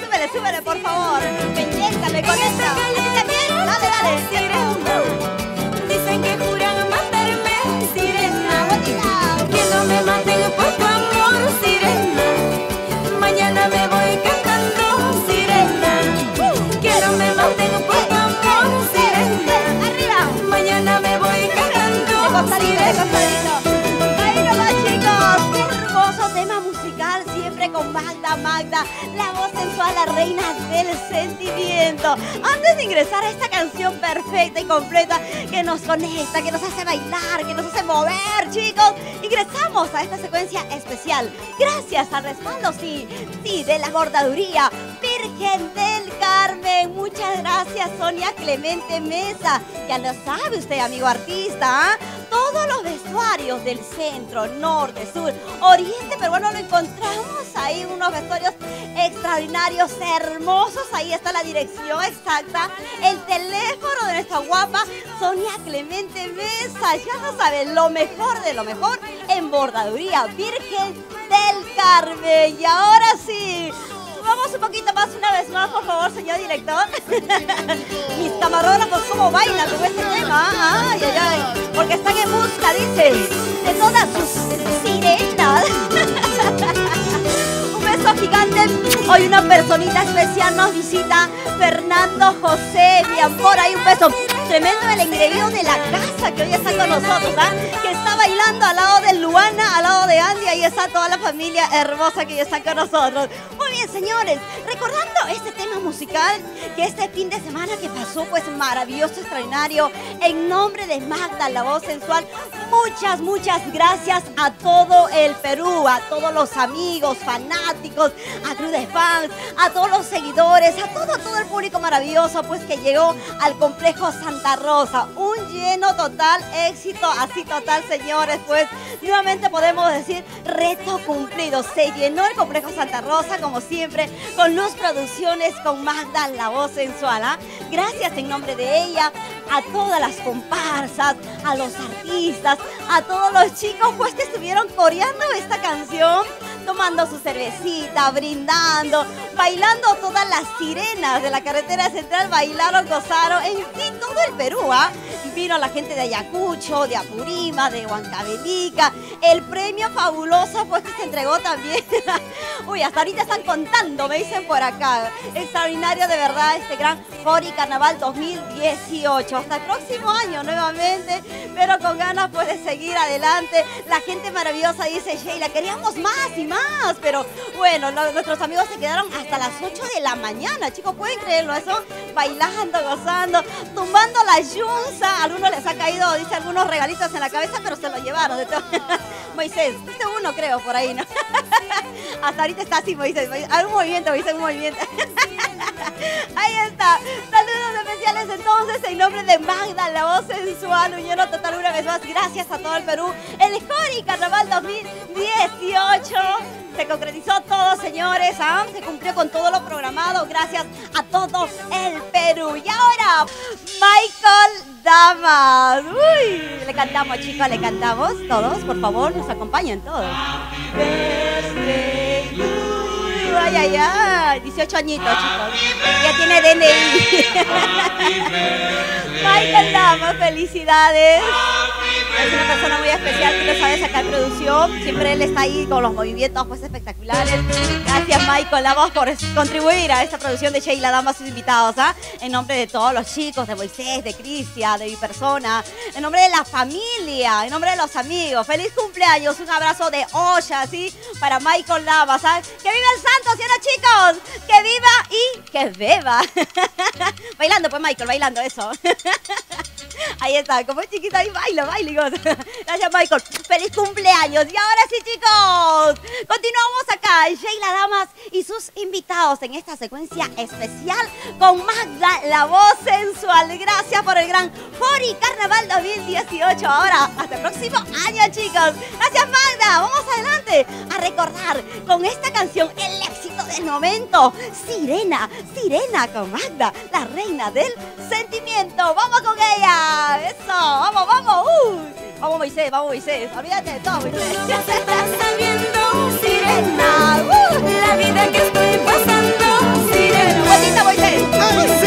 Súbele, súbele, por favor. Inyéctale con esta. también? Dale, dale. Dicen que juran matarme, sirena. Que no me maten por tu amor, sirena. Mañana me Magda, la voz sensual, la reina del sentimiento. Antes de ingresar a esta canción perfecta y completa que nos conecta, que nos hace bailar, que nos hace mover, chicos, ingresamos a esta secuencia especial. Gracias al respaldo, sí, sí, de la bordaduría. Virgen del Carmen, muchas gracias Sonia Clemente Mesa. Ya lo sabe usted, amigo artista, ¿ah? todos los vestuarios del centro, norte, sur, oriente peruano lo encontramos ahí, unos vestuarios extraordinarios, hermosos. Ahí está la dirección exacta, el teléfono de nuestra guapa Sonia Clemente Mesa. Ya lo saben, lo mejor de lo mejor en bordaduría Virgen del Carmen. Y ahora sí. Vamos un poquito más una vez más, por favor, señor director. Mis camarógrafos, ¿cómo bailan con este tema? Ay, ay, ay. Porque están en busca, dice, de todas sus sirenas. Un beso gigante. Hoy una personita especial nos visita, Fernando José Biampor. Hay un beso tremendo el engreído de la casa que hoy está con nosotros, ¿ah? Que está bailando al lado de Luana, al lado Andy. Ahí está toda la familia hermosa que está con nosotros. Muy bien, señores. Recordando este tema musical que este fin de semana que pasó, pues maravilloso, extraordinario. En nombre de Magda, la voz sensual, muchas, muchas gracias a todo el Perú, a todos los amigos, fanáticos, a Cruz de Fans, a todos los seguidores, a todo, todo el público maravilloso, pues que llegó al complejo Santa Rosa. Un lleno total, éxito así total, señores. Pues nuevamente podemos decir reto cumplido. Se llenó el complejo Santa Rosa, como siempre, con Luz Producciones, con Magda, la voz sensual. ¿ah? Gracias en nombre de ella a todas las comparsas, a los artistas, a todos los chicos pues que estuvieron coreando esta canción, tomando su cervecita, brindando, bailando todas las sirenas de la carretera central, bailaron, gozaron, en fin, todo el Perú, ¿ah? Vino la gente de Ayacucho, de Apurima, de Huancavelica, el premio fabuloso pues que se entregó también. Uy, hasta ahorita están contando, me dicen por acá. Extraordinario de verdad este gran Fori Carnaval 2018. Hasta el próximo año nuevamente, pero con ganas pues de seguir adelante. La gente maravillosa dice, Sheila, queríamos más y más, pero bueno, nuestros amigos se quedaron hasta las 8 de la mañana, chicos, ¿pueden creerlo eso? Bailando, gozando, tumbando la yunza. Algunos les ha caído, dice, algunos regalitos en la cabeza, pero se lo llevaron. de todo. Moisés, viste uno creo por ahí, ¿no? Hasta ahorita está así, Moisés. Algún movimiento, Moisés, un movimiento. Ahí está. Saludos especiales entonces en nombre de Magda, la voz sensual, un lleno total una vez más. Gracias a todo el Perú. El Jori Carnaval 2018 se concretizó todo, señores. ¿ah? Se cumplió con todo lo programado. Gracias a todo el Perú. Y ahora, Michael Damas. Le cantamos, chicos, le cantamos. Todos, por favor, nos acompañan todos. Ay, ay, ay. 18 añitos, chicos. Ya tiene DNI. Michael Damas, felicidades. Es una persona muy especial, tú lo sabes acá en producción. Siempre él está ahí con los movimientos pues espectaculares. Gracias Michael Damas por contribuir a esta producción de Sheila Damas sus invitados. ¿ah? En nombre de todos los chicos, de Moisés, de Cristian, de mi persona. En nombre de la familia, en nombre de los amigos. Feliz cumpleaños, un abrazo de olla, ¿sí? Para Michael Damas. ¿ah? Que viva el santo, ¿sí no, chicos? Que viva y que beba. bailando pues Michael, bailando eso. Ahí está, como es chiquito ahí baila, baila. Gracias Michael. Feliz cumpleaños. Y ahora sí chicos, continuamos acá. Sheila Damas y sus invitados en esta secuencia especial con Magda, la voz sensual. Gracias por el gran Fori Carnaval 2018. Ahora, hasta el próximo año chicos. Gracias Magda. Vamos adelante a recordar con esta canción el éxito del momento. Sirena, Sirena con Magda, la reina del sentimiento. Vamos con ella. Eso, vamos, vamos. Uy. Vamos Moisés, vamos Moisés. Olvídate de todo, Moisés sirena, uh, la vida que estoy pasando, sirena. Vueltita, voy a ir.